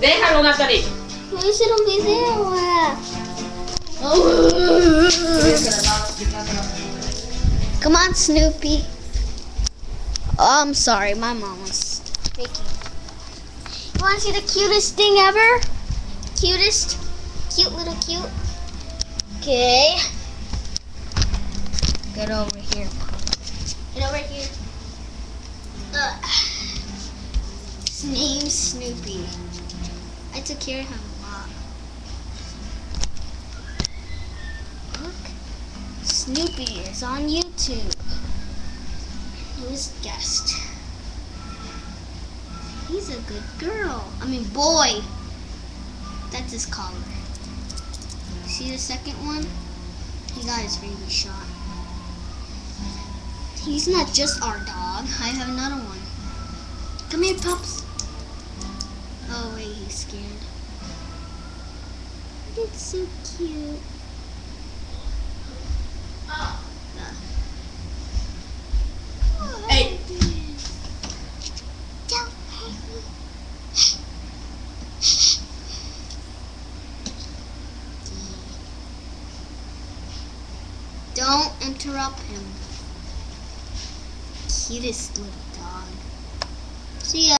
Déjalo, Natalie. Voy a hacer un video. ah. Come on, Snoopy. Oh, I'm sorry, my mom was faking. You want to see the cutest thing ever? Cutest? Cute little cute. Okay. Get over here, Get over here. His name's Snoopy. I took care of him a lot. Look. Snoopy is on YouTube. Newest guest. He's a good girl. I mean, boy. That's his collar. See the second one? He got his baby shot. He's not just our dog. I have one. Come here, pups. Oh, wait, he's scared. It's so cute. Uh. Hey. Don't hate me. Don't interrupt him. Cutest little dog. See ya.